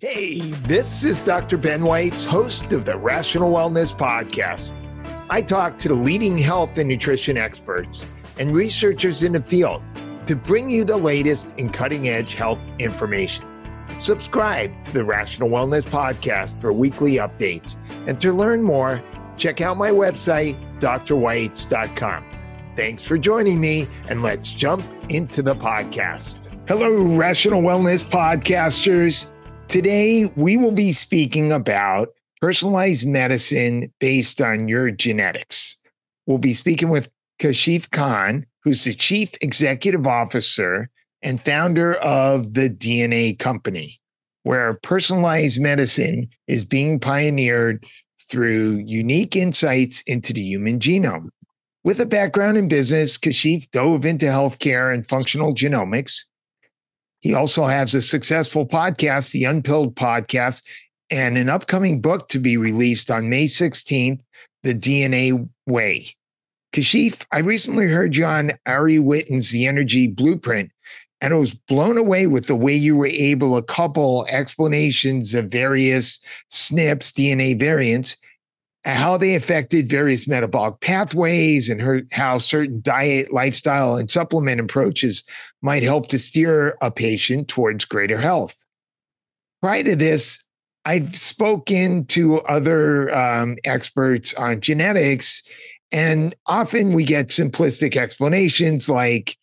Hey, this is Dr. Ben Weitz, host of the Rational Wellness Podcast. I talk to the leading health and nutrition experts and researchers in the field to bring you the latest in cutting edge health information. Subscribe to the Rational Wellness Podcast for weekly updates. And to learn more, check out my website, drweitz.com. Thanks for joining me, and let's jump into the podcast. Hello, Rational Wellness Podcasters. Today, we will be speaking about personalized medicine based on your genetics. We'll be speaking with Kashif Khan, who's the chief executive officer and founder of the DNA Company, where personalized medicine is being pioneered through unique insights into the human genome. With a background in business, Kashif dove into healthcare and functional genomics he also has a successful podcast, the Unpilled Podcast, and an upcoming book to be released on May 16th, The DNA Way. Kashif, I recently heard you on Ari Whitten's The Energy Blueprint, and I was blown away with the way you were able to couple explanations of various SNPs, DNA variants, how they affected various metabolic pathways and her, how certain diet, lifestyle, and supplement approaches might help to steer a patient towards greater health. Prior to this, I've spoken to other um, experts on genetics, and often we get simplistic explanations like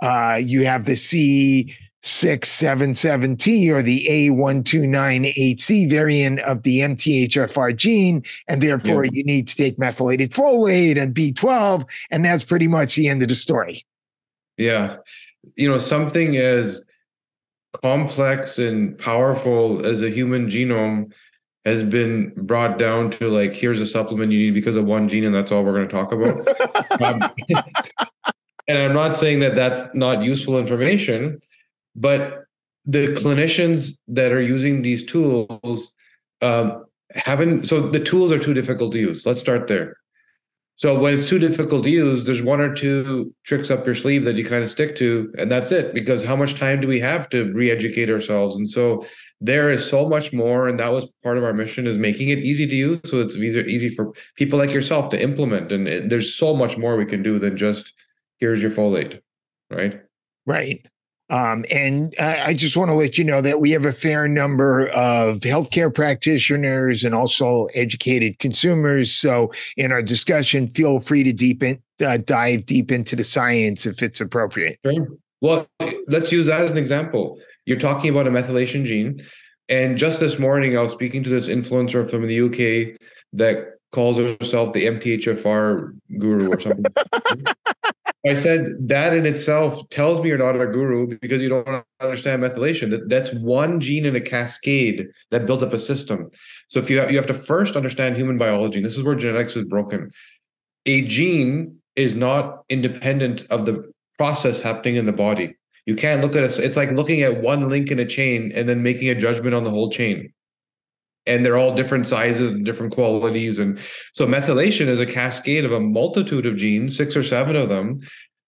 uh, you have the C 677T or the A1298C variant of the MTHFR gene, and therefore yeah. you need to take methylated folate and B12, and that's pretty much the end of the story. Yeah. You know, something as complex and powerful as a human genome has been brought down to like, here's a supplement you need because of one gene, and that's all we're going to talk about. um, and I'm not saying that that's not useful information but the clinicians that are using these tools um, haven't so the tools are too difficult to use. Let's start there. So when it's too difficult to use there's one or two tricks up your sleeve that you kind of stick to and that's it because how much time do we have to re-educate ourselves? And so there is so much more and that was part of our mission is making it easy to use so it's easy, easy for people like yourself to implement and it, there's so much more we can do than just here's your folate right? Right um, and I just want to let you know that we have a fair number of healthcare practitioners and also educated consumers. So, in our discussion, feel free to deep in, uh, dive deep into the science if it's appropriate. Sure. Well, let's use that as an example. You're talking about a methylation gene. And just this morning, I was speaking to this influencer from the UK that calls herself the MTHFR guru or something. I said that in itself tells me you're not a guru because you don't understand methylation. That that's one gene in a cascade that builds up a system. So if you have, you have to first understand human biology. This is where genetics is broken. A gene is not independent of the process happening in the body. You can't look at it. It's like looking at one link in a chain and then making a judgment on the whole chain and they're all different sizes and different qualities. And so methylation is a cascade of a multitude of genes six or seven of them.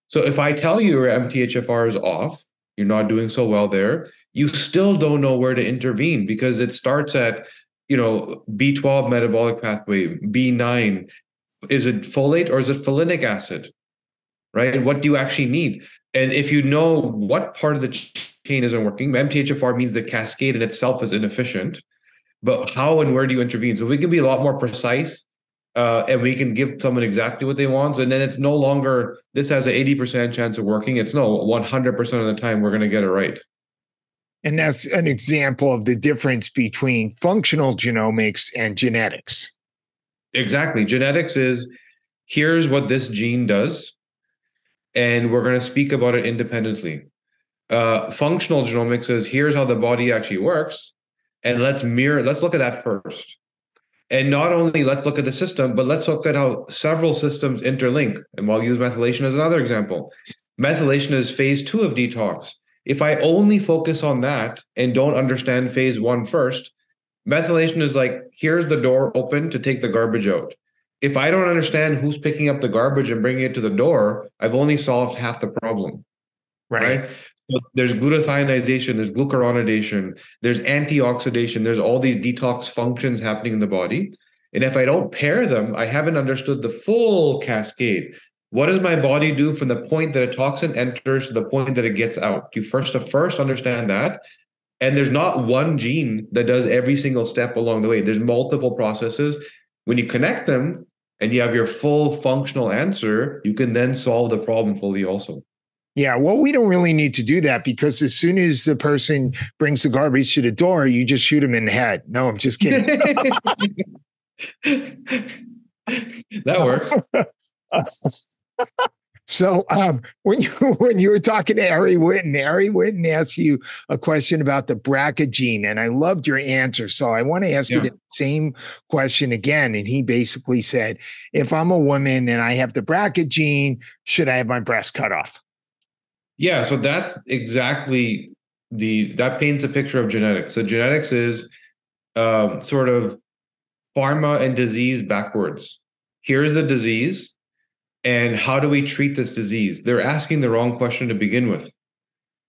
So if i tell you your mthfr is off you're not doing so well there you still don't know where to intervene because it starts at you know b12 metabolic pathway b9 is it folate or is it folinic acid? Right? And what do you actually need? And if you know what part of the chain isn't working mthfr means the cascade in itself is inefficient but how and where do you intervene? So we can be a lot more precise uh, and we can give someone exactly what they want. And then it's no longer this has an 80% chance of working. It's no 100% of the time we're going to get it right. And that's an example of the difference between functional genomics and genetics. Exactly. Genetics is here's what this gene does, and we're going to speak about it independently. Uh, functional genomics is here's how the body actually works, and let's mirror let's look at that first. And not only let's look at the system but let's look at how several systems interlink. And we'll use methylation as another example. Methylation is phase two of detox. If i only focus on that and don't understand phase one first methylation is like here's the door open to take the garbage out. If i don't understand who's picking up the garbage and bringing it to the door i've only solved half the problem. Right, right? There's glutathionization, there's glucuronidation, there's antioxidation, there's all these detox functions happening in the body. And if I don't pair them, I haven't understood the full cascade. What does my body do from the point that a toxin enters to the point that it gets out? You first to first understand that. And there's not one gene that does every single step along the way. There's multiple processes. When you connect them and you have your full functional answer, you can then solve the problem fully also. Yeah, well, we don't really need to do that because as soon as the person brings the garbage to the door, you just shoot them in the head. No, I'm just kidding. that works. so um, when you when you were talking to Ari Whitten, Ari Whitten asked you a question about the BRCA gene, and I loved your answer. So I want to ask yeah. you the same question again. And he basically said, if I'm a woman and I have the BRCA gene, should I have my breast cut off? Yeah, so that's exactly the that paints a picture of genetics. So genetics is um, sort of pharma and disease backwards. Here's the disease, and how do we treat this disease? They're asking the wrong question to begin with.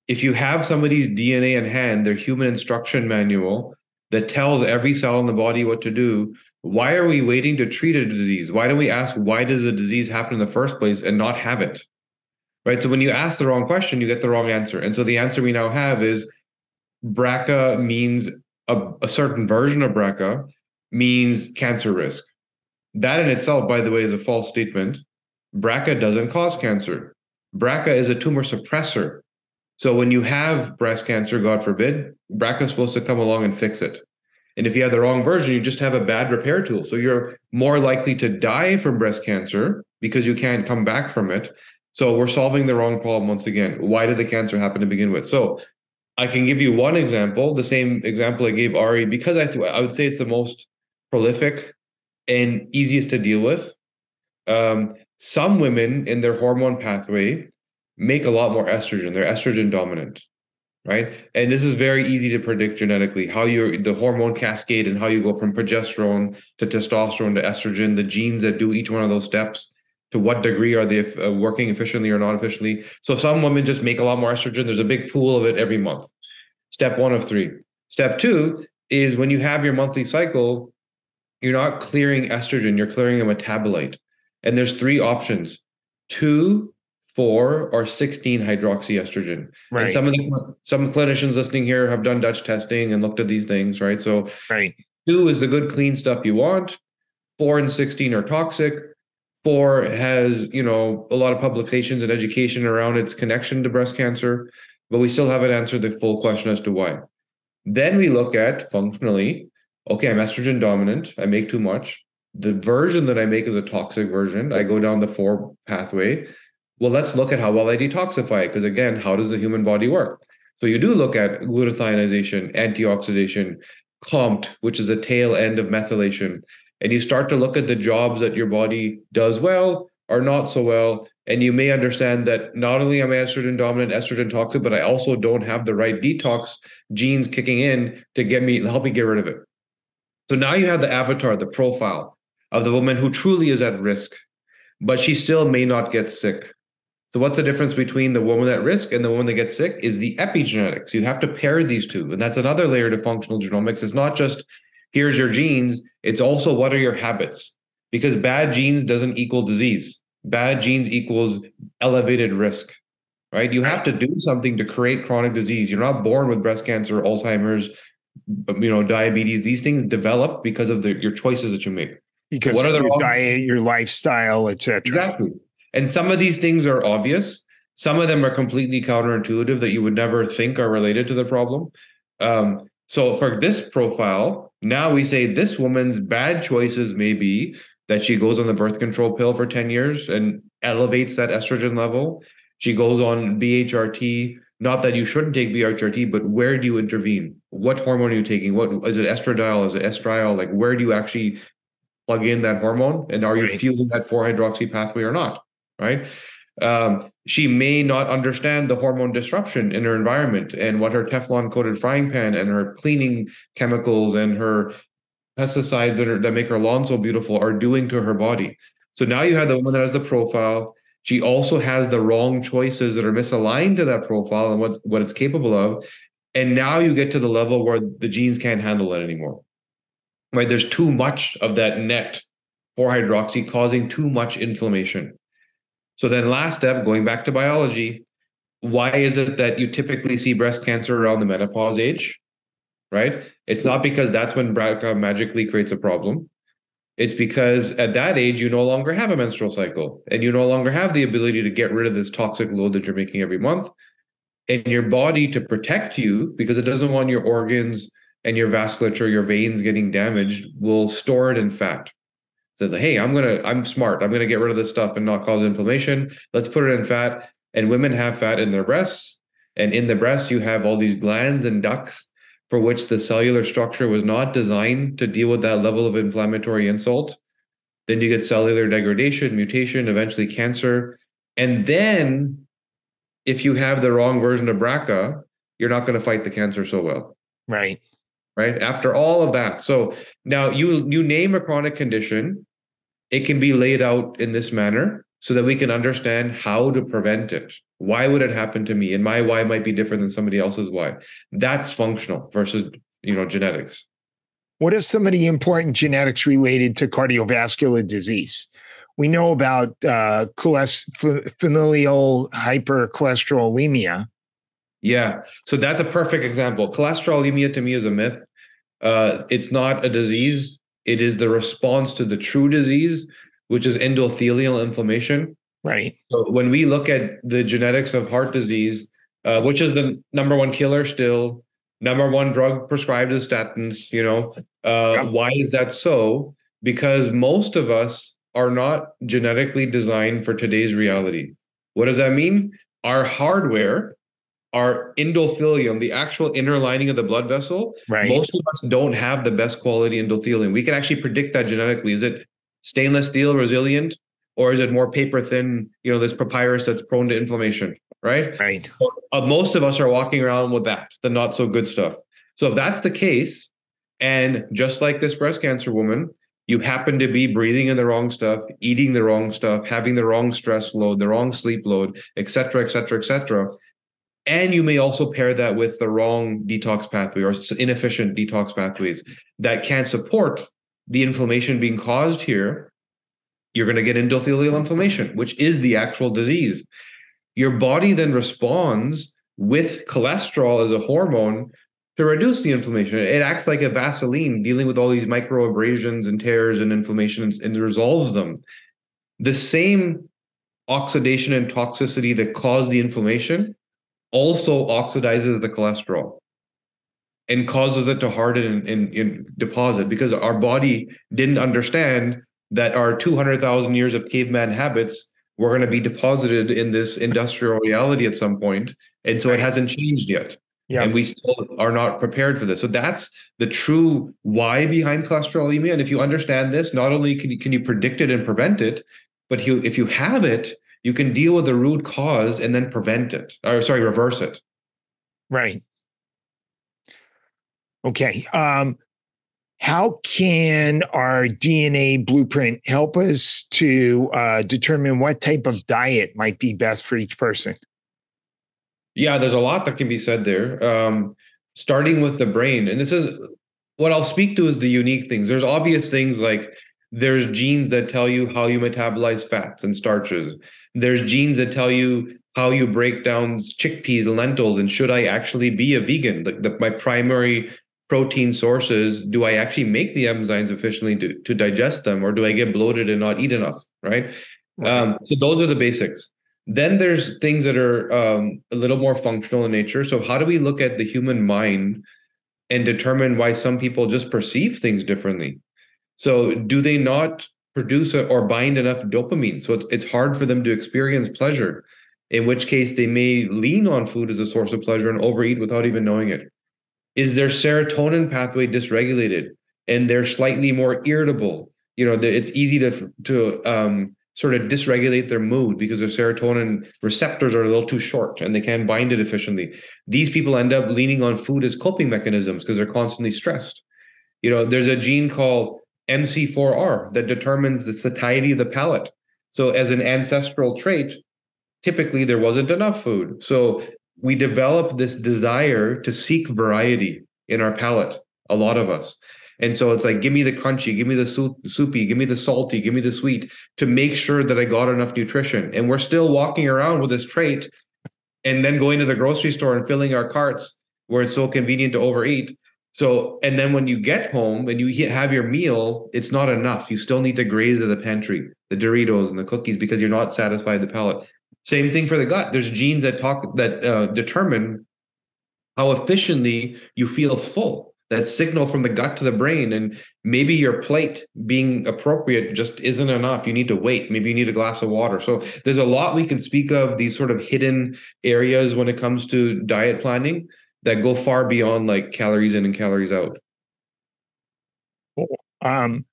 If you have somebody's DNA in hand, their human instruction manual that tells every cell in the body what to do, why are we waiting to treat a disease? Why don't we ask why does the disease happen in the first place and not have it? Right. So when you ask the wrong question, you get the wrong answer. And so the answer we now have is BRCA means a, a certain version of BRCA means cancer risk. That in itself, by the way, is a false statement. BRCA doesn't cause cancer. BRCA is a tumor suppressor. So when you have breast cancer, God forbid, BRCA is supposed to come along and fix it. And if you have the wrong version, you just have a bad repair tool. So you're more likely to die from breast cancer because you can't come back from it. So we're solving the wrong problem once again. Why did the cancer happen to begin with? So I can give you one example, the same example I gave Ari, because I th- I would say it's the most prolific and easiest to deal with. Um, some women in their hormone pathway make a lot more estrogen. They're estrogen dominant, right? And this is very easy to predict genetically how you the hormone cascade and how you go from progesterone to testosterone to estrogen, the genes that do each one of those steps. To what degree are they uh, working efficiently or not efficiently? So some women just make a lot more estrogen. There's a big pool of it every month. Step one of three. Step two is when you have your monthly cycle, you're not clearing estrogen, you're clearing a metabolite. And there's three options two, four, or 16 hydroxyestrogen. Right. And some of the some clinicians listening here have done Dutch testing and looked at these things, right? So right. two is the good clean stuff you want. Four and 16 are toxic. Four has, you know, a lot of publications and education around its connection to breast cancer, but we still haven't answered the full question as to why. Then we look at functionally okay, I'm estrogen dominant. I make too much. The version that I make is a toxic version. I go down the four pathway. Well, let's look at how well I detoxify it. Because again, how does the human body work? So you do look at glutathionization, antioxidation, COMT, which is a tail end of methylation. And you start to look at the jobs that your body does well or not so well. And you may understand that not only am I estrogen dominant, estrogen toxic, but I also don't have the right detox genes kicking in to get me help me get rid of it. So now you have the avatar, the profile of the woman who truly is at risk, but she still may not get sick. So what's the difference between the woman at risk and the woman that gets sick is the epigenetics. You have to pair these two. And that's another layer to functional genomics. It's not just here's your genes, it's also what are your habits? Because bad genes doesn't equal disease. Bad genes equals elevated risk. Right? You have to do something to create chronic disease. You're not born with breast cancer, Alzheimer's, you know, diabetes, these things develop because of the, your choices that you make. Because what are the your wrong- diet, your lifestyle, etc. Exactly. And some of these things are obvious. Some of them are completely counterintuitive that you would never think are related to the problem. Um, so for this profile, now we say this woman's bad choices may be that she goes on the birth control pill for 10 years and elevates that estrogen level. She goes on BHRT not that you shouldn't take BHRT, but where do you intervene? What hormone are you taking? What is it estradiol? Is it estriol? Like where do you actually plug in that hormone? And are you right. fueling that 4-hydroxy pathway or not? Right. Um, she may not understand the hormone disruption in her environment and what her Teflon coated frying pan and her cleaning chemicals and her pesticides that, are, that make her lawn so beautiful are doing to her body. So now you have the woman that has the profile She also has the wrong choices that are misaligned to that profile and what, what it's capable of. And now you get to the level where the genes can't handle it anymore. Right? There's too much of that net 4 hydroxy causing too much inflammation. So then last step, going back to biology, why is it that you typically see breast cancer around the menopause age? Right? It's not because that's when BRCA magically creates a problem. It's because at that age, you no longer have a menstrual cycle and you no longer have the ability to get rid of this toxic load that you're making every month. And your body, to protect you, because it doesn't want your organs and your vasculature, your veins getting damaged, will store it in fat. Says, hey, I'm gonna, I'm smart. I'm gonna get rid of this stuff and not cause inflammation. Let's put it in fat. And women have fat in their breasts. And in the breast, you have all these glands and ducts for which the cellular structure was not designed to deal with that level of inflammatory insult. Then you get cellular degradation, mutation, eventually cancer. And then if you have the wrong version of BRCA, you're not going to fight the cancer so well. Right. Right. After all of that. So now you you name a chronic condition, it can be laid out in this manner so that we can understand how to prevent it. Why would it happen to me? And my why might be different than somebody else's why. That's functional versus, you know, genetics. What are some of the important genetics related to cardiovascular disease? We know about uh, familial hypercholesterolemia. Yeah, so that's a perfect example. Cholesterolemia to me is a myth. Uh, it's not a disease. It is the response to the true disease, which is endothelial inflammation. Right. So when we look at the genetics of heart disease, uh, which is the number one killer still, number one drug prescribed is statins, you know, uh, yeah. why is that so? Because most of us are not genetically designed for today's reality. What does that mean? Our hardware, our endothelium, the actual inner lining of the blood vessel, right. most of us don't have the best quality endothelium. We can actually predict that genetically. Is it stainless steel resilient or is it more paper thin you know this papyrus that's prone to inflammation right right so, uh, most of us are walking around with that the not so good stuff so if that's the case and just like this breast cancer woman you happen to be breathing in the wrong stuff eating the wrong stuff having the wrong stress load the wrong sleep load etc etc etc and you may also pair that with the wrong detox pathway or inefficient detox pathways that can't support the inflammation being caused here, you're going to get endothelial inflammation, which is the actual disease. Your body then responds with cholesterol as a hormone to reduce the inflammation. It acts like a Vaseline dealing with all these micro abrasions and tears and inflammations and resolves them. The same oxidation and toxicity that caused the inflammation also oxidizes the cholesterol and causes it to harden and, and, deposit because our body didn't understand that our 200,000 years of caveman habits were going to be deposited in this industrial reality at some point and so it hasn't changed yet. Yeah. and we still are not prepared for this. So that's the true why behind cholesterolemia. And if you understand this not only can you, can you predict it and prevent it but you, if you have it you can deal with the root cause and then prevent it or sorry reverse it right Okay. Um, how can our DNA blueprint help us to uh, determine what type of diet might be best for each person? Yeah, there's a lot that can be said there. Um, starting with the brain, and this is what I'll speak to is the unique things. There's obvious things like there's genes that tell you how you metabolize fats and starches. There's genes that tell you how you break down chickpeas and lentils and should I actually be a vegan? The, the, my primary protein sources do I actually make the enzymes efficiently to, to digest them, or do I get bloated and not eat enough? Right. Um, so those are the basics. Then there's things that are um, a little more functional in nature. So how do we look at the human mind and determine why some people just perceive things differently? So do they not produce a, or bind enough dopamine? So it's, it's hard for them to experience pleasure. In which case they may lean on food as a source of pleasure and overeat without even knowing it is their serotonin pathway dysregulated and they're slightly more irritable you know it's easy to to um, sort of dysregulate their mood because their serotonin receptors are a little too short and they can't bind it efficiently these people end up leaning on food as coping mechanisms because they're constantly stressed you know there's a gene called mc4r that determines the satiety of the palate So, as an ancestral trait, typically there wasn't enough food. So, we developed this desire to seek variety in our palate, a lot of us. And so it's like, give me the crunchy, give me the soup, soupy, give me the salty, give me the sweet to make sure that I got enough nutrition. And we're still walking around with this trait and then going to the grocery store and filling our carts where it's so convenient to overeat. So, and then when you get home and you have your meal, it's not enough. You still need to graze at the pantry, the Doritos and the cookies, because you're not satisfied the palate. Same thing for the gut. There's genes that talk that uh, determine how efficiently you feel full. That signal from the gut to the brain, and maybe your plate being appropriate just isn't enough. You need to wait. Maybe you need a glass of water. So there's a lot we can speak of these sort of hidden areas when it comes to diet planning that go far beyond like calories in and calories out. Um,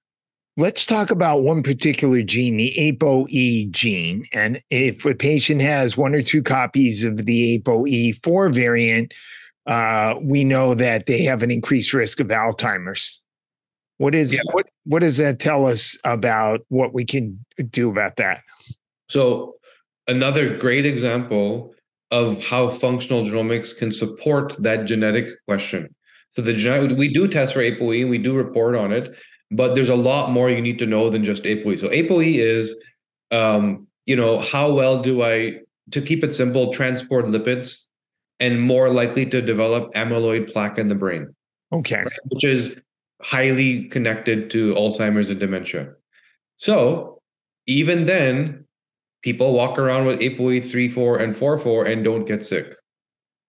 let's talk about one particular gene, the ApoE gene. And if a patient has one or two copies of the ApoE4 variant, uh, we know that they have an increased risk of Alzheimer's. What is yeah. what what does that tell us about what we can do about that? So another great example of how functional genomics can support that genetic question. So the genetic, we do test for ApoE, we do report on it, but there's a lot more you need to know than just ApoE. So ApoE is, um, you know, how well do I, to keep it simple, transport lipids and more likely to develop amyloid plaque in the brain. Okay. Right? Which is highly connected to Alzheimer's and dementia. So even then, people walk around with ApoE 3, 4, and 4, 4 and don't get sick.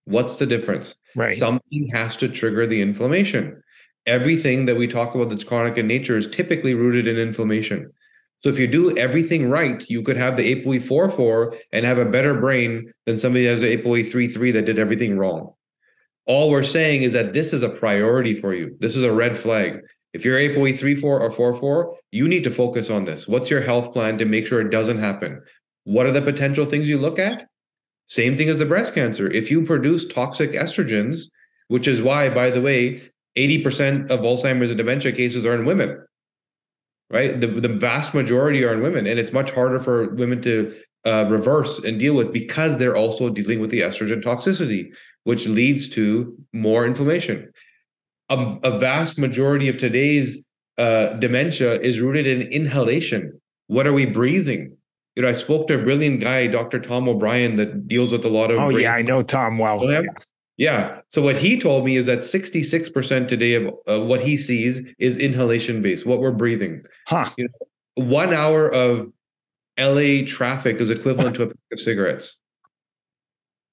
What's the difference? Right. Something has to trigger the inflammation. Everything that we talk about that's chronic in nature is typically rooted in inflammation. So if you do everything right, you could have the ApoE 4, 4 and have a better brain than somebody that has an ApoE 3, 3 that did everything wrong. All we're saying is that this is a priority for you. This is a red flag. If you're ApoE 3, 4 or 4, 4, you need to focus on this. What's your health plan to make sure it doesn't happen? What are the potential things you look at? Same thing as the breast cancer. If you produce toxic estrogens, which is why, by the way, 80% of Alzheimer's and dementia cases are in women, right? The, the vast majority are in women. And it's much harder for women to uh, reverse and deal with because they're also dealing with the estrogen toxicity, which leads to more inflammation. A, a vast majority of today's uh, dementia is rooted in inhalation. What are we breathing? You know, I spoke to a brilliant guy, Dr. Tom O'Bryan, that deals with a lot of. Oh yeah, I know Tom well. Yeah. yeah. So what he told me is that 66% today of uh, what he sees is inhalation based, what we're breathing. Huh. You know, one hour of LA traffic is equivalent to a pack of cigarettes.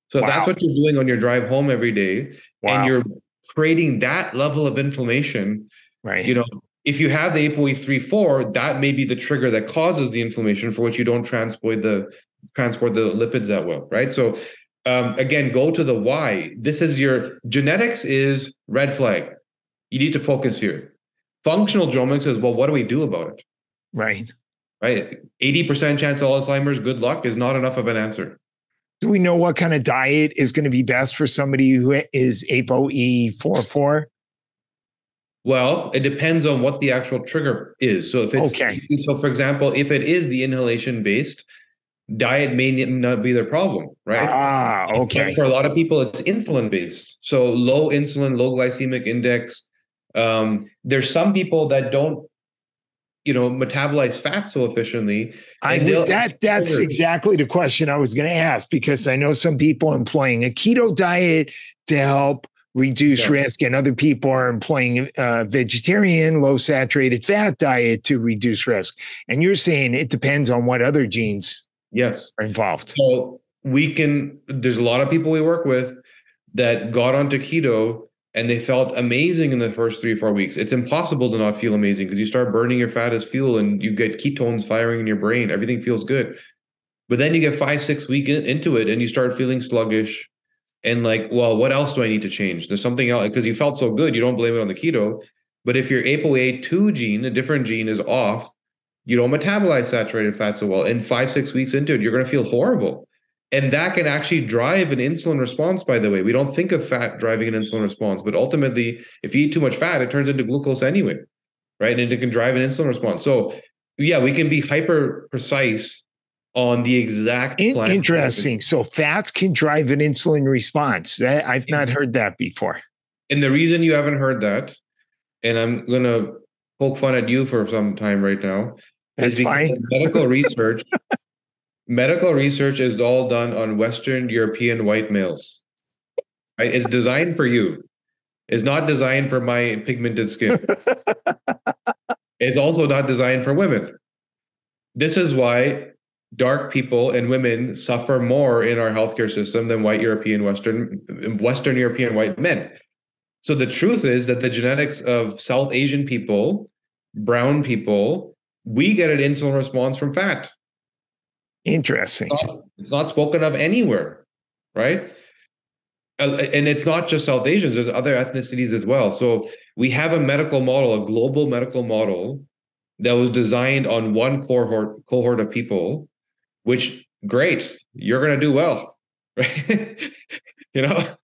So wow. that's what you're doing on your drive home every day, wow. and you're creating that level of inflammation. Right. You know, if you have the ApoE3/4, that may be the trigger that causes the inflammation for which you don't transport the transport the lipids that well, right? So um, again, go to the why. This is your genetics is red flag. You need to focus here. Functional genomics is well, what do we do about it? Right. Right. 80% chance of Alzheimer's, good luck, is not enough of an answer. Do we know what kind of diet is going to be best for somebody who is ApoE44? Well, it depends on what the actual trigger is. So if it's okay. so for example, if it is the inhalation based, diet may not be the problem, right? Ah, okay. But for a lot of people, it's insulin based. So low insulin, low glycemic index. Um, there's some people that don't, you know, metabolize fat so efficiently. I that that's exactly the question I was going to ask because I know some people employing a keto diet to help reduce yeah. risk, and other people are employing a vegetarian, low saturated fat diet to reduce risk. And you're saying it depends on what other genes yes are involved. So we can. There's a lot of people we work with that got onto keto and they felt amazing in the first three or four weeks. It's impossible to not feel amazing because you start burning your fat as fuel and you get ketones firing in your brain. Everything feels good. But then you get five, six weeks into it and you start feeling sluggish and like, well, what else do I need to change? There's something else because you felt so good, you don't blame it on the keto. But if your ApoA2 gene, a different gene, is off, you don't metabolize saturated fat so well. And five, six weeks into it, you're going to feel horrible. And that can actually drive an insulin response, by the way. We don't think of fat driving an insulin response, but ultimately, if you eat too much fat, it turns into glucose anyway, right? And it can drive an insulin response. So, yeah, we can be hyper precise on the exact In- interesting. So fats can drive an insulin response. That, I've not heard that before. And the reason you haven't heard that, and I'm gonna poke fun at you for some time right now, That's is because fine. medical research. medical research is all done on Western European white males. Right? It's designed for you. It's not designed for my pigmented skin. it's also not designed for women. This is why dark people and women suffer more in our healthcare system than white European, Western, Western European white men. So the truth is that the genetics of South Asian people, brown people, we get an insulin response from fat. Interesting. It's not, it's not spoken of anywhere, right? Uh, and it's not just South Asians, there's other ethnicities as well. So we have a medical model, a global medical model that was designed on one cohort cohort of people, which great, you're gonna do well, right? you know,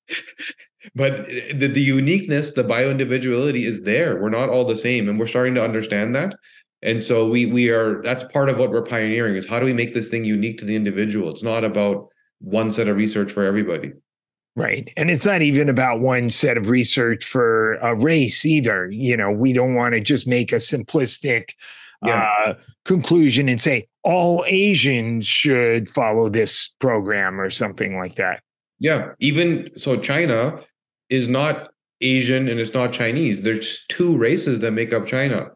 but the, the uniqueness, the bio-individuality is there. We're not all the same, and we're starting to understand that. And so we we are that's part of what we're pioneering is how do we make this thing unique to the individual? It's not about one set of research for everybody. Right. And it's not even about one set of research for a race either. You know, we don't want to just make a simplistic Yeah. uh, conclusion and say all Asians should follow this program or something like that. Yeah, even so, China is not Asian and it's not Chinese. There's two races that make up China,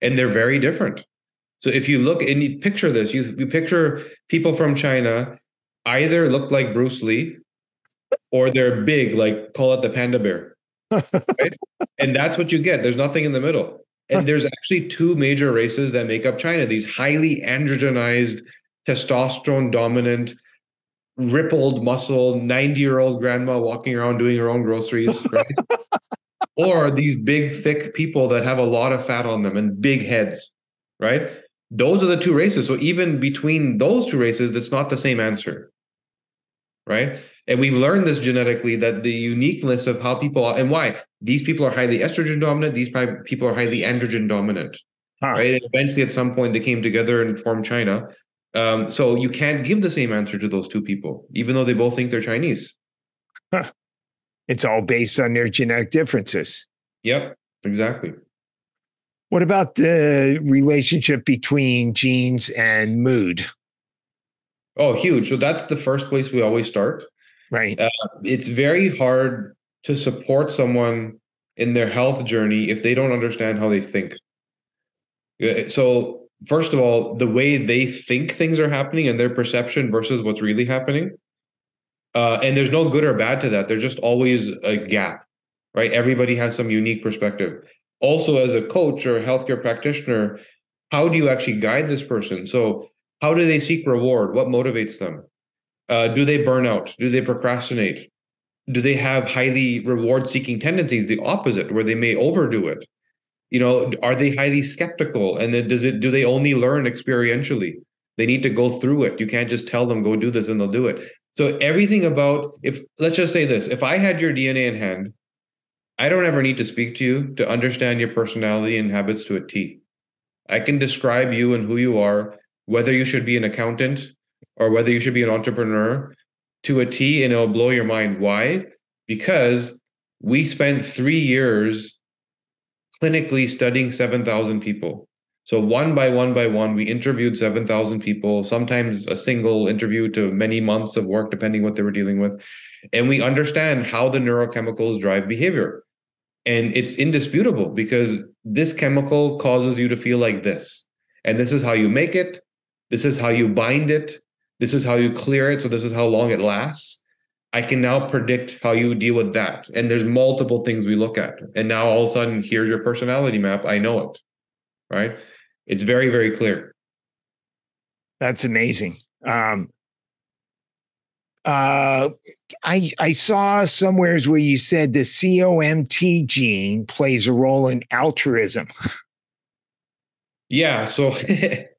and they're very different. So if you look and you picture this, you you picture people from China either look like Bruce Lee, or they're big, like call it the panda bear, right? and that's what you get. There's nothing in the middle. And there's actually two major races that make up China. These highly androgenized, testosterone dominant, rippled muscle 90 year old grandma walking around doing her own groceries right? or these big thick people that have a lot of fat on them and big heads right those are the two races so even between those two races it's not the same answer right and we've learned this genetically that the uniqueness of how people are and why these people are highly estrogen dominant these people are highly androgen dominant Huh. right and eventually at some point they came together and formed china um, so you can't give the same answer to those two people, even though they both think they're Chinese. It's all based on their genetic differences. Yep, exactly. What about the relationship between genes and mood? Oh, huge. So that's the first place we always start. Right. It's very hard to support someone in their health journey if they don't understand how they think. Uh, So, first of all, the way they think things are happening and their perception versus what's really happening. Uh, and there's no good or bad to that. There's just always a gap, right? Everybody has some unique perspective. Also, as a coach or a healthcare practitioner, how do you actually guide this person? So, how do they seek reward? What motivates them? Uh, do they burn out? Do they procrastinate? Do they have highly reward seeking tendencies, the opposite, where they may overdo it? You know, are they highly skeptical? And then does it do they only learn experientially? They need to go through it. You can't just tell them go do this and they'll do it. So everything about if let's just say this, if I had your DNA in hand, I don't ever need to speak to you to understand your personality and habits to a T. I can describe you and who you are, whether you should be an accountant or whether you should be an entrepreneur to a T, and it'll blow your mind. Why? Because we spent three years clinically studying 7,000 people. So, one by one by one, we interviewed 7,000 people, sometimes a single interview to many months of work, depending what they were dealing with. And we understand how the neurochemicals drive behavior. And it's indisputable because this chemical causes you to feel like this. And this is how you make it. This is how you bind it. This is how you clear it. So, this is how long it lasts. I can now predict how you deal with that. And there's multiple things we look at. And now all of a sudden, here's your personality map. I know it. Right. It's very, very clear. That's amazing. Um, uh, I I saw somewheres where you said the COMT gene plays a role in altruism. Yeah. So,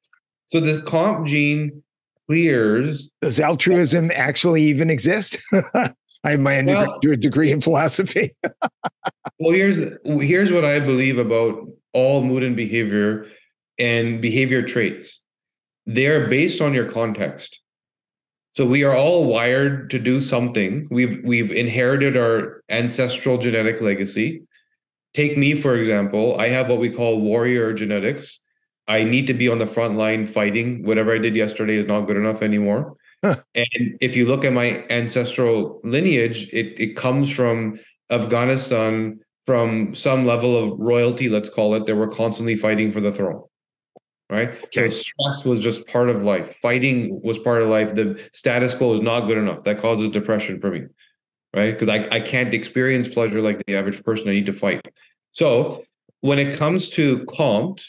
so the COMT gene clears. Does altruism actually even exist? I have my undergraduate degree in philosophy. Well, here's here's what I believe about all mood and behavior and behavior traits. they are based on your context. So we are all wired to do something. We've we've inherited our ancestral genetic legacy. Take me for example. I have what we call warrior genetics. I need to be on the front line fighting. Whatever I did yesterday is not good enough anymore. Huh. And if you look at my ancestral lineage, it it comes from Afghanistan, from some level of royalty, let's call it, that were constantly fighting for the throne right? Okay. So stress was just part of life. Fighting was part of life. The status quo is not good enough. That causes depression for me, right? Because I, I can't experience pleasure like the average person. I need to fight. So when it comes to COMT,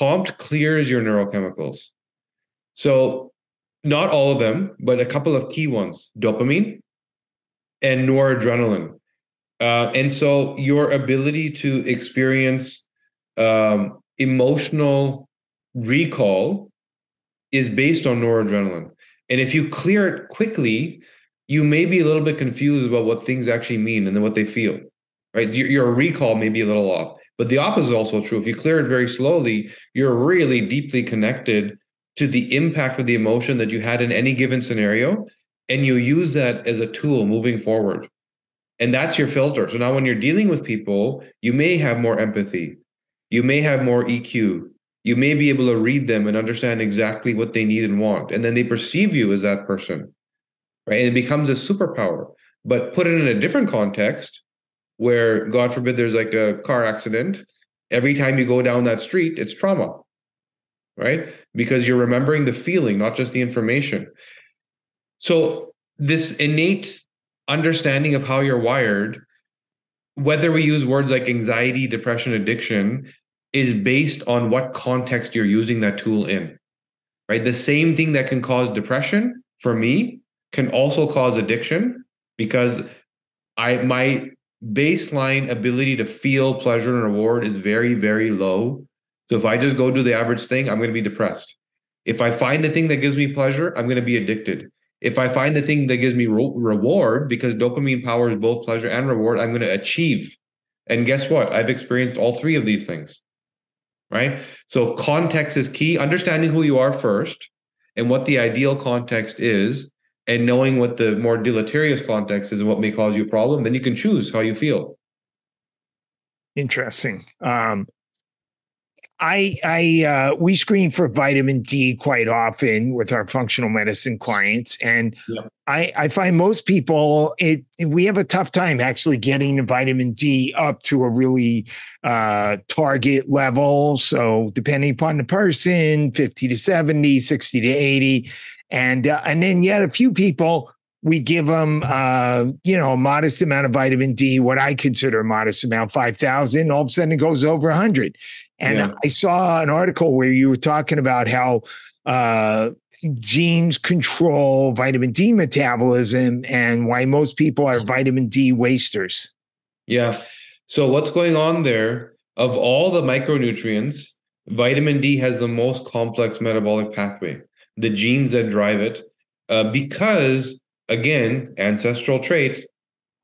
COMT clears your neurochemicals. So not all of them, but a couple of key ones: dopamine and noradrenaline. Uh, and so your ability to experience um, emotional recall is based on noradrenaline. And if you clear it quickly, you may be a little bit confused about what things actually mean and then what they feel, right? Your, your recall may be a little off. But the opposite is also true. If you clear it very slowly, you're really deeply connected to the impact of the emotion that you had in any given scenario. And you use that as a tool moving forward. And that's your filter. So now when you're dealing with people, you may have more empathy. You may have more EQ you may be able to read them and understand exactly what they need and want and then they perceive you as that person right and it becomes a superpower but put it in a different context where god forbid there's like a car accident every time you go down that street it's trauma right because you're remembering the feeling not just the information so this innate understanding of how you're wired whether we use words like anxiety depression addiction is based on what context you're using that tool in. Right? The same thing that can cause depression for me can also cause addiction because I my baseline ability to feel pleasure and reward is very very low. So if I just go do the average thing, I'm going to be depressed. If I find the thing that gives me pleasure, I'm going to be addicted. If I find the thing that gives me re- reward, because dopamine powers both pleasure and reward, I'm going to achieve. And guess what? I've experienced all three of these things right? So context is key. Understanding who you are first and what the ideal context is, and knowing what the more deleterious context is and what may cause you a problem, then you can choose how you feel. Interesting. Um, I, I, uh, we screen for vitamin D quite often with our functional medicine clients, and yep. I, I find most people it we have a tough time actually getting the vitamin D up to a really uh, target level. So depending upon the person, fifty to 70, 60 to eighty, and uh, and then yet a few people we give them, uh, you know, a modest amount of vitamin D, what I consider a modest amount, 5,000, all of a sudden it goes over 100. And yeah. I saw an article where you were talking about how uh, genes control vitamin D metabolism and why most people are vitamin D wasters. Yeah. So, what's going on there? Of all the micronutrients, vitamin D has the most complex metabolic pathway, the genes that drive it, uh, because again, ancestral trait,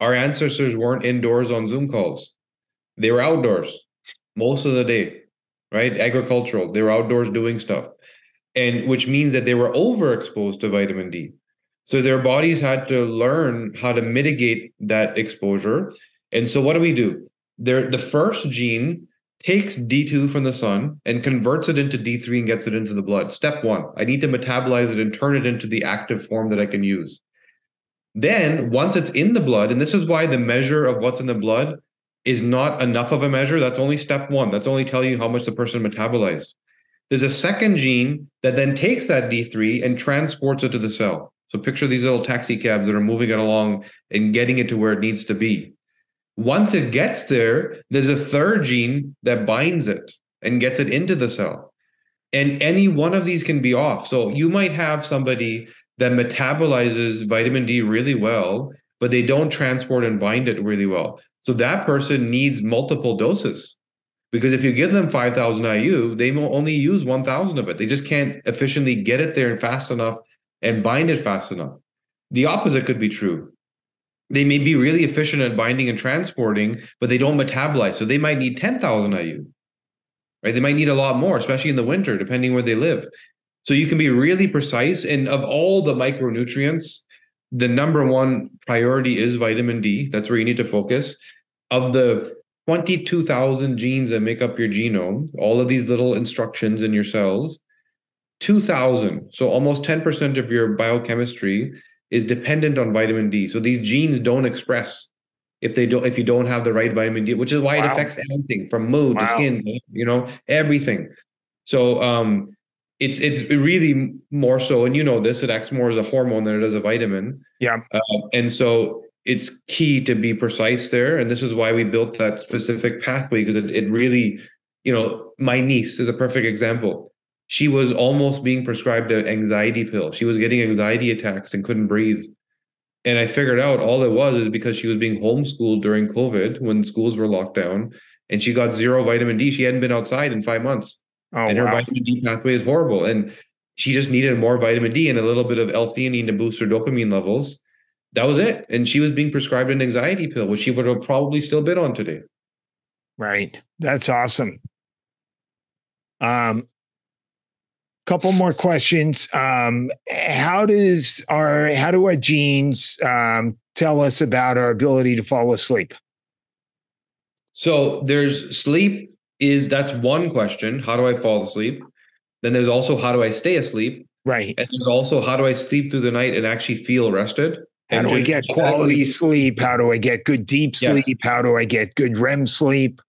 our ancestors weren't indoors on Zoom calls. They were outdoors most of the day right? Agricultural, they were outdoors doing stuff. And which means that they were overexposed to vitamin D. So their bodies had to learn how to mitigate that exposure. And so what do we do? They're, the first gene takes D2 from the sun and converts it into D3 and gets it into the blood. Step one, I need to metabolize it and turn it into the active form that I can use. Then, once it's in the blood, and this is why the measure of what's in the blood is not enough of a measure. That's only step one. That's only telling you how much the person metabolized. There's a second gene that then takes that D3 and transports it to the cell. So picture these little taxi cabs that are moving it along and getting it to where it needs to be. Once it gets there, there's a third gene that binds it and gets it into the cell. And any one of these can be off. So you might have somebody that metabolizes vitamin D really well, but they don't transport and bind it really well. So that person needs multiple doses because if you give them 5,000 IU, they will only use 1,000 of it. They just can't efficiently get it there fast enough and bind it fast enough. The opposite could be true. They may be really efficient at binding and transporting, but they don't metabolize. So they might need 10,000 IU, right? They might need a lot more, especially in the winter, depending where they live. So you can be really precise. And of all the micronutrients, the number one priority is vitamin D. That's where you need to focus. Of the 22,000 genes that make up your genome, all of these little instructions in your cells, 2,000, so almost 10% of your biochemistry is dependent on vitamin D. So these genes don't express if they don't if you don't have the right vitamin D, which is why wow. it affects everything from mood wow. to skin, you know, everything. So um it's it's really more so, and you know this, it acts more as a hormone than it does a vitamin. Yeah. Uh, and so it's key to be precise there. And this is why we built that specific pathway because it, it really, you know, my niece is a perfect example. She was almost being prescribed an anxiety pill. She was getting anxiety attacks and couldn't breathe. And I figured out all it was is because she was being homeschooled during COVID when schools were locked down and she got zero vitamin D. She hadn't been outside in five months. Oh, and her wow. vitamin D pathway is horrible. And she just needed more vitamin D and a little bit of L-theanine to boost her dopamine levels. That was it. And she was being prescribed an anxiety pill, which she would have probably still been on today. Right. That's awesome. Um, couple more questions. Um, how does our how do our genes um, tell us about our ability to fall asleep? So there's sleep is that's one question. How do I fall asleep? Then there's also how do I stay asleep? Right. And there's also how do I sleep through the night and actually feel rested? How do I get quality sleep? How do I get good deep sleep? Yes. How do I get good REM sleep?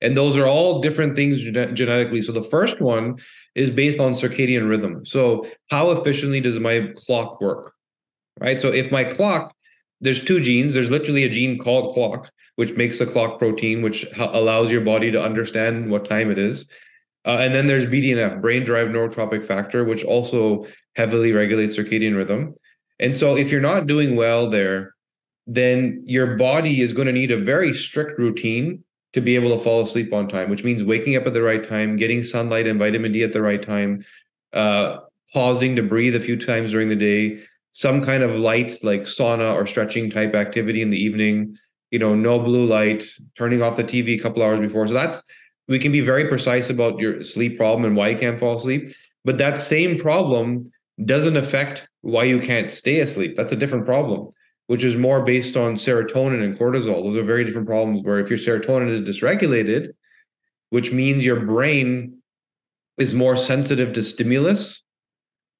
And those are all different things genetically. So the first one is based on circadian rhythm. So how efficiently does my clock work? Right. So if my clock, there's two genes. There's literally a gene called clock, which makes the clock protein, which allows your body to understand what time it is. Uh, and then there's BDNF, brain derived neurotropic factor, which also heavily regulates circadian rhythm. And so if you're not doing well there, then your body is going to need a very strict routine to be able to fall asleep on time, which means waking up at the right time, getting sunlight and vitamin D at the right time, uh, pausing to breathe a few times during the day, some kind of light like sauna or stretching type activity in the evening, you know, no blue light, turning off the TV a couple hours before. So that's we can be very precise about your sleep problem and why you can't fall asleep. But that same problem doesn't affect why you can't stay asleep. That's a different problem, which is more based on serotonin and cortisol. Those are very different problems where if your serotonin is dysregulated, which means your brain is more sensitive to stimulus,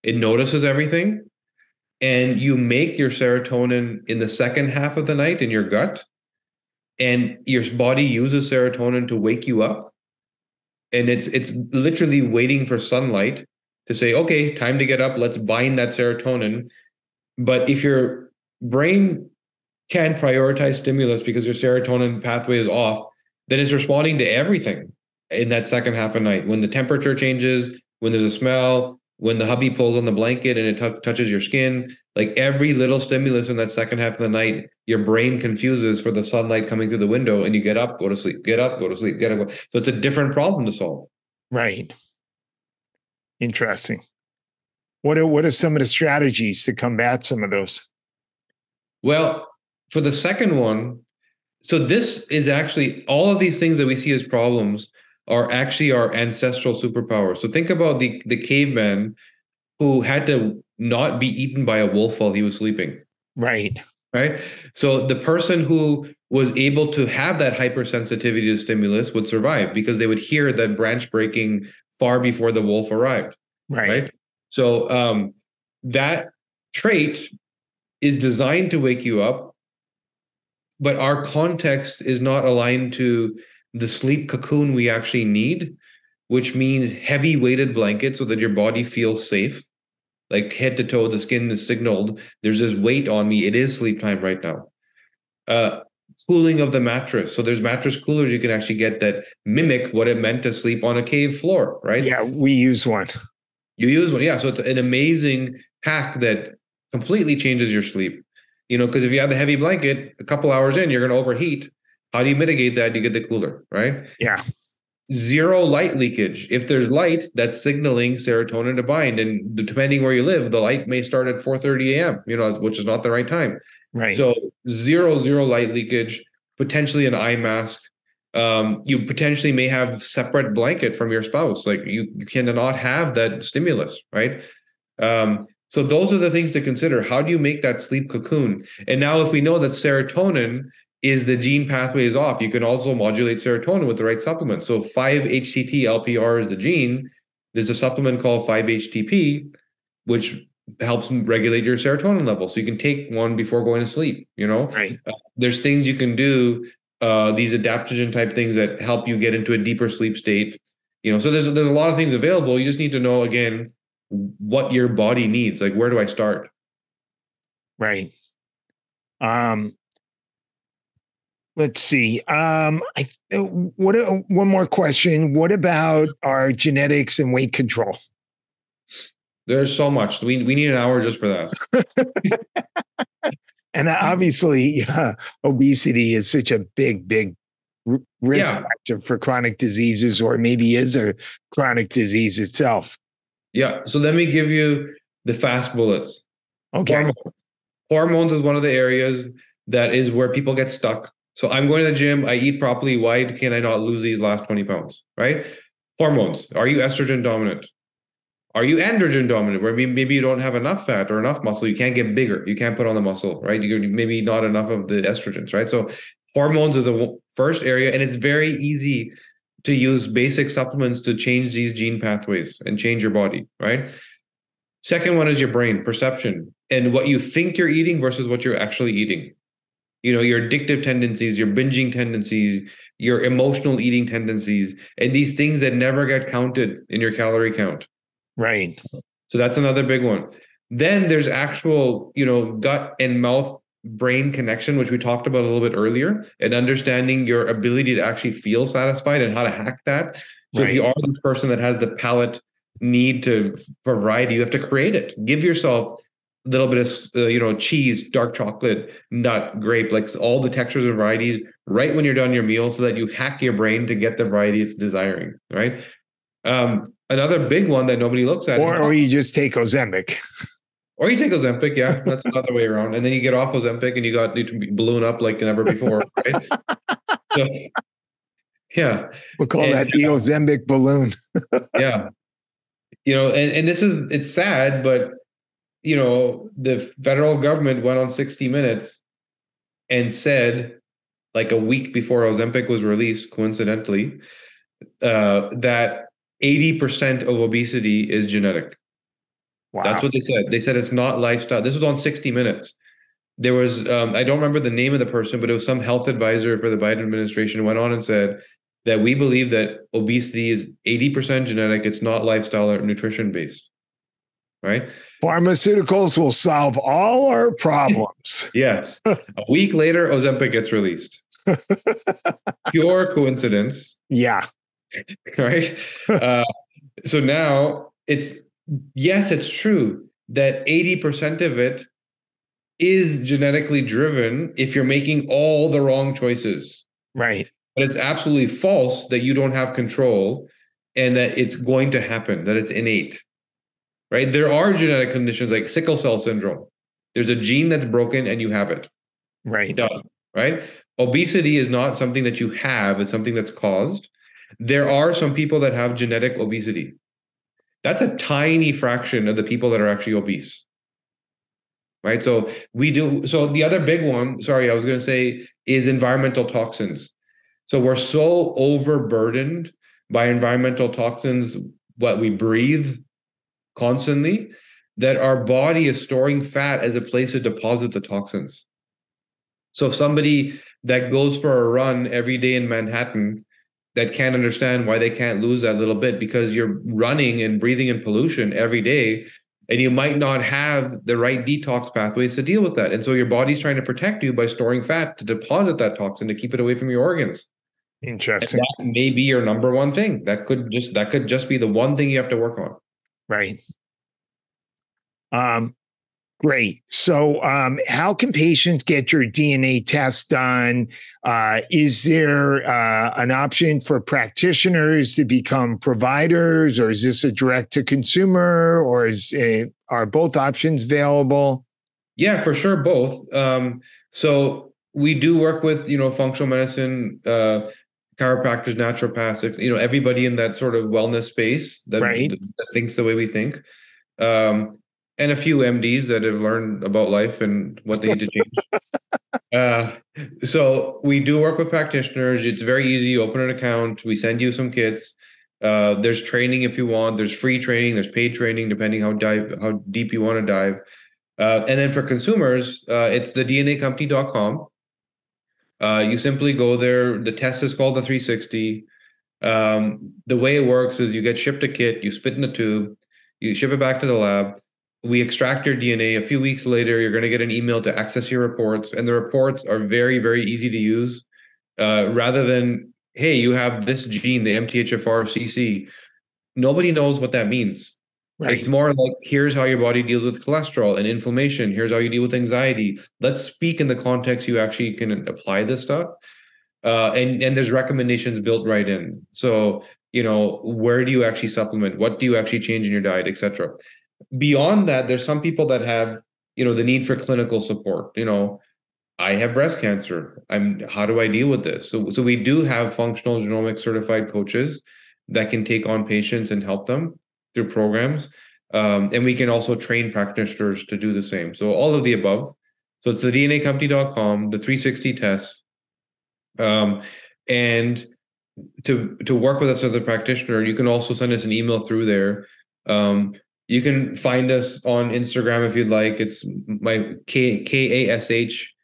it notices everything, and you make your serotonin in the second half of the night in your gut and your body uses serotonin to wake you up and it's it's literally waiting for sunlight to say okay time to get up let's bind that serotonin but if your brain can't prioritize stimulus because your serotonin pathway is off then it's responding to everything in that second half of night. When the temperature changes when there's a smell when the hubby pulls on the blanket and it t- touches your skin like every little stimulus in that second half of the night your brain confuses for the sunlight coming through the window and you get up go to sleep get up go to sleep get up so it's a different problem to solve. Right. Interesting. What are what are some of the strategies to combat some of those well for the second one so this is actually all of these things that we see as problems are actually our ancestral superpowers. So think about the the caveman who had to not be eaten by a wolf while he was sleeping. Right. Right. So the person who was able to have that hypersensitivity to stimulus would survive because they would hear that branch breaking far before the wolf arrived. Right. Right. So um, that trait is designed to wake you up, but our context is not aligned to the sleep cocoon we actually need, which means heavy weighted blanket so that your body feels safe. Like head to toe, the skin is signaled. There's this weight on me. It is sleep time right now. Uh, cooling of the mattress. So there's mattress coolers you can actually get that mimic what it meant to sleep on a cave floor, right? Yeah, we use one. You use one, yeah. So it's an amazing hack that completely changes your sleep. You know, because if you have a heavy blanket, a couple hours in, you're going to overheat. How do you mitigate that? You get the cooler, right? Yeah. Zero light leakage. If there's light, that's signaling serotonin to bind. And depending where you live, the light may start at 4:30 a.m., you know, which is not the right time. Right. So zero, zero light leakage, potentially an eye mask. Um, you potentially may have separate blanket from your spouse. Like you, you cannot have that stimulus, right? Um, so those are the things to consider. How do you make that sleep cocoon? And now, if we know that serotonin is the gene pathway is off, you can also modulate serotonin with the right supplement. So 5-HTT LPR is the gene. There's a supplement called 5-HTP, which helps regulate your serotonin level. So you can take one before going to sleep. You know, right. Uh, there's things you can do. Uh, these adaptogen type things that help you get into a deeper sleep state. You know, so there's there's a lot of things available. You just need to know again what your body needs. Like, where do I start? Right. Um, let's see. Um, I uh, what uh, one more question. What about our genetics and weight control? There's so much. We we need an hour just for that. and obviously, uh, obesity is such a big, big risk yeah. factor for chronic diseases, or maybe is a chronic disease itself. Yeah. So let me give you the fast bullets. Okay. Hormones. Hormones is one of the areas that is where people get stuck. So I'm going to the gym, I eat properly. Why can I not lose these last 20 pounds? Right? Hormones. Are you estrogen dominant? Are you androgen dominant? Where maybe you don't have enough fat or enough muscle, you can't get bigger. You can't put on the muscle, right? You're maybe not enough of the estrogens, right? So hormones is the first area, and it's very easy to use basic supplements to change these gene pathways and change your body, right? Second one is your brain perception and what you think you're eating versus what you're actually eating. You know, your addictive tendencies, your binging tendencies, your emotional eating tendencies, and these things that never get counted in your calorie count. Right. So that's another big one. Then there's actual, you know, gut and mouth brain connection, which we talked about a little bit earlier, and understanding your ability to actually feel satisfied and how to hack that. So right. if you are the person that has the palate need to for variety, you have to create it. Give yourself a little bit of uh, you know cheese, dark chocolate, nut, grape, like all the textures and varieties right when you're done your meal, so that you hack your brain to get the variety it's desiring. Right. Um, another big one that nobody looks at, or, or you just take Ozempic. Or you take Ozempic, yeah, that's another way around. And then you get off Ozempic and you got you balloon up like never before, right? so, yeah. We'll call and, that the Ozempic balloon. yeah. You know, and, and this is it's sad, but you know, the federal government went on 60 minutes and said, like a week before Ozempic was released, coincidentally, uh, that 80% of obesity is genetic. Wow. That's what they said. They said it's not lifestyle. This was on 60 Minutes. There was, um, I don't remember the name of the person, but it was some health advisor for the Biden administration went on and said that we believe that obesity is 80% genetic. It's not lifestyle or nutrition based. Right. Pharmaceuticals will solve all our problems. yes. a week later, Ozempic gets released. Pure coincidence. Yeah. right. Uh, so now it's yes, it's true that 80% of it is genetically driven if you're making all the wrong choices. Right. But it's absolutely false that you don't have control and that it's going to happen, that it's innate. Right? There are genetic conditions like sickle cell syndrome. There's a gene that's broken and you have it. Right. Done. Right? Obesity is not something that you have, it's something that's caused. There are some people that have genetic obesity that's a tiny fraction of the people that are actually obese right? So we do so the other big one sorry i was going to say is environmental toxins. So we're so overburdened by environmental toxins what we breathe constantly that our body is storing fat as a place to deposit the toxins. So if somebody that goes for a run every day in manhattan that can't understand why they can't lose that little bit because you're running and breathing in pollution every day and you might not have the right detox pathways to deal with that. And so your body's trying to protect you by storing fat to deposit that toxin to keep it away from your organs. Interesting. And that may be your number one thing. That could just that could just be the one thing you have to work on. Right. Um Great. So, um, how can patients get your DNA test done? Uh, is there uh, an option for practitioners to become providers, or is this a direct to consumer, or is it, are both options available? Yeah, for sure, both. Um, so we do work with you know functional medicine uh, chiropractors, naturopaths, you know, everybody in that sort of wellness space that, Right. that thinks the way we think. Um, and a few MDs that have learned about life and what they need to change. uh, so we do work with practitioners. It's very easy. You open an account. We send you some kits. Uh, there's training if you want. There's free training. There's paid training depending how dive how deep you want to dive. Uh, and then for consumers, uh, it's the DNAcompany.com. Uh, you simply go there. The test is called the 360. Um, the way it works is you get shipped a kit, you spit in a tube, you ship it back to the lab. We extract your DNA. A few weeks later, you're going to get an email to access your reports, and the reports are very, very easy to use. Uh, rather than, hey, you have this gene, the MTHFR CC. Nobody knows what that means. Right. It's more like here's how your body deals with cholesterol and inflammation. Here's how you deal with anxiety. Let's speak in the context you actually can apply this stuff. Uh, and and there's recommendations built right in. So you know where do you actually supplement? What do you actually change in your diet, etc. Beyond that, there's some people that have you know the need for clinical support. You know, I have breast cancer. I'm how do I deal with this? So so we do have functional genomic certified coaches that can take on patients and help them through programs. Um, and we can also train practitioners to do the same. So all of the above. So it's the DNAcompany.com, the 360 test. Um, and to to work with us as a practitioner, you can also send us an email through there. Um, you can find us on Instagram if you'd like. It's my K K A S H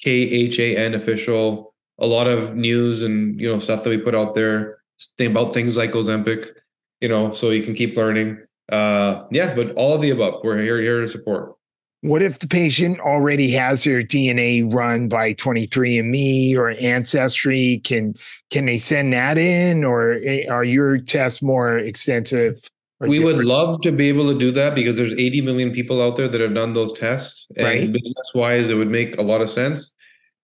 K H A N official. A lot of news and you know stuff that we put out there about things like Ozempic you know, so you can keep learning. Uh, yeah, but all of the above, we're here here to support. What if the patient already has their DNA run by 23andMe or Ancestry? Can can they send that in, or eh, are your tests more extensive? We would love to be able to do that because there's 80 million people out there that have done those tests, and Right. business wise, it would make a lot of sense.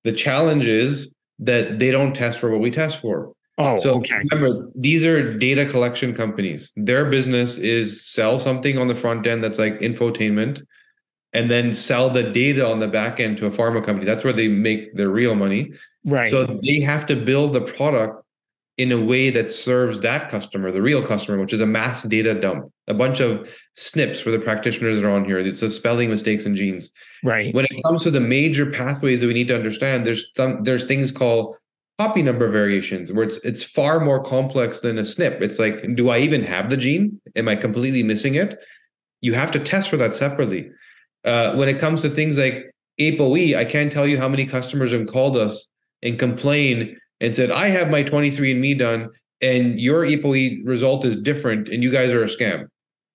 The challenge is that they don't test for what we test for. Oh, So okay. remember, these are data collection companies. Their business is sell something on the front end that's like infotainment, and then sell the data on the back end to a pharma company. That's where they make their real money. Right. So they have to build the product in a way that serves that customer, the real customer, which is a mass data dump, a bunch of SNPs for the practitioners that are on here. It's a spelling mistakes and genes. right. When it comes to the major pathways that we need to understand, there's some there's things called copy number variations where it's it's far more complex than a SNP. It's like, do I even have the gene? Am I completely missing it? You have to test for that separately. Uh, when it comes to things like ApoE, I can't tell you how many customers have called us and complained and said, I have my 23andMe done and your ApoE result is different and you guys are a scam.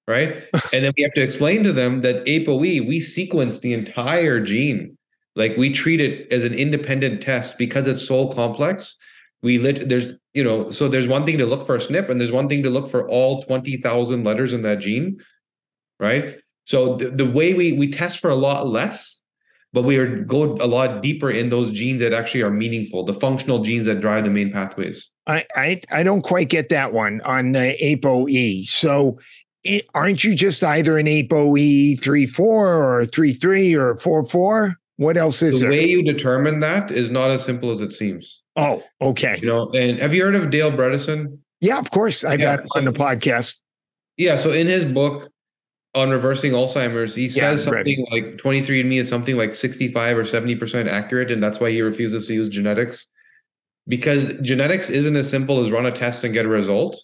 Right. and then we have to explain to them that ApoE, we sequence the entire gene. Like we treat it as an independent test because it's so complex. We lit there's you know, so there's one thing to look for a SNP and there's one thing to look for all 20,000 letters in that gene. Right. So the, the way we we test for a lot less, but we are go a lot deeper in those genes that actually are meaningful, the functional genes that drive the main pathways. I, I I don't quite get that one on the ApoE. So it, aren't you just either an ApoE three four or three three or four four? What else is the there? way you determine that is not as simple as it seems. oh, okay. You know, and have you heard of Dale Bredesen? Yeah, of course. I've Yeah, had on the podcast. Yeah, so in his book on reversing Alzheimer's, he Yeah, says right. something like 23andMe is something like 65 or 70% accurate, and that's why he refuses to use genetics. Because genetics isn't as simple as run a test and get a result.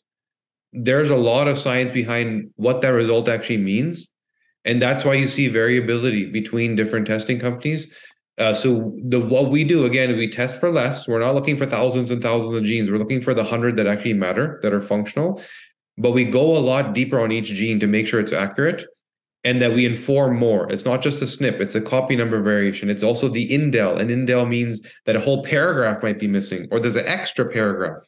There's a lot of science behind what that result actually means. And that's why you see variability between different testing companies. Uh, so the what we do again, we test for less. We're not looking for thousands and thousands of genes. We're looking for the hundred that actually matter, that are functional but we go a lot deeper on each gene to make sure it's accurate and that we inform more. It's not just a SNP, it's a copy number variation. It's also the indel. And indel means that a whole paragraph might be missing, or there's an extra paragraph,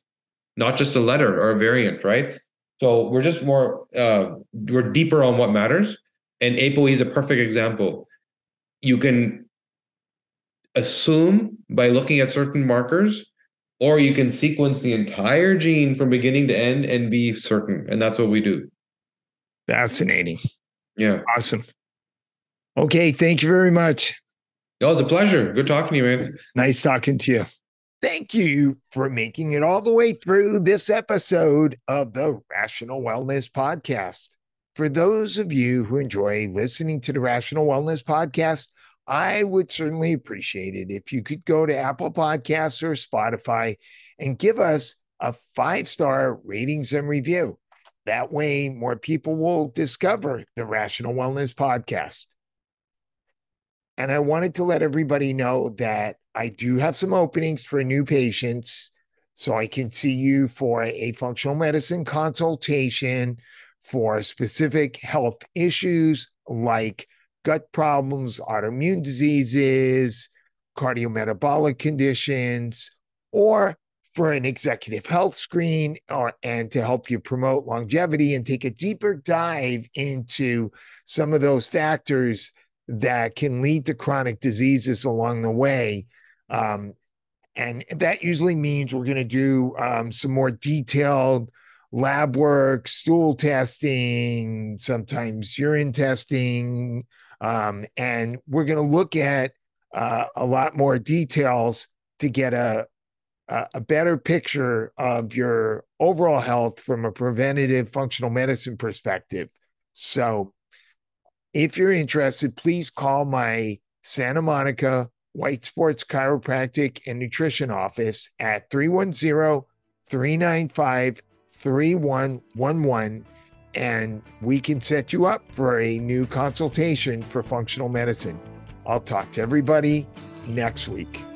not just a letter or a variant, right? So we're just more, uh, we're deeper on what matters. And ApoE is a perfect example. You can assume by looking at certain markers or you can sequence the entire gene from beginning to end and be certain and that's what we do Fascinating. yeah Awesome. Okay. Thank you very much. it was a pleasure good talking to you man Nice talking to you. Thank you for making it all the way through this episode of the Rational Wellness Podcast. For those of you who enjoy listening to the Rational Wellness Podcast, I would certainly appreciate it if you could go to Apple Podcasts or Spotify and give us a five star ratings and review. That way, more people will discover the Rational Wellness Podcast. And I wanted to let everybody know that I do have some openings for new patients. So I can see you for a functional medicine consultation for specific health issues like gut problems, autoimmune diseases, cardiometabolic conditions, or for an executive health screen or and to help you promote longevity and take a deeper dive into some of those factors that can lead to chronic diseases along the way. Um, and that usually means we're going to do um, some more detailed lab work, stool testing, sometimes urine testing. Um, and we're going to look at uh, a lot more details to get a, a better picture of your overall health from a preventative functional medicine perspective. So, if you're interested, please call my Santa Monica Weitz Sports Chiropractic and Nutrition Office at 310 395 3111 and we can set you up for a new consultation for functional medicine. I'll talk to everybody next week.